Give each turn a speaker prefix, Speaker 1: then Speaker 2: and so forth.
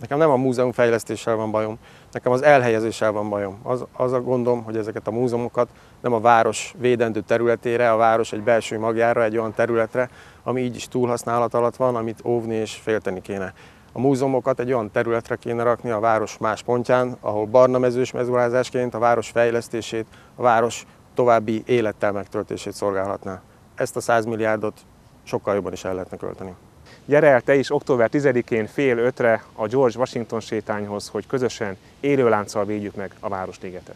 Speaker 1: Nekem nem a múzeum fejlesztéssel van bajom, nekem az elhelyezéssel van bajom. Az, az a gondom, hogy ezeket a múzeumokat nem a város védendő területére, a város egy belső magjára, egy olyan területre, ami így is túlhasználat alatt van, amit óvni és félteni kéne. A múzeumokat egy olyan területre kéne rakni a város más pontján, ahol barna mezős mezőlázásként a város fejlesztését, a város további élettel megtöltését szolgálhatná. Ezt a 100 milliárdot sokkal jobban is el lehetne költeni.
Speaker 2: Gyere el te is október 10-én fél ötre a George Washington sétányhoz, hogy közösen élőlánccal védjük meg a Városligetet.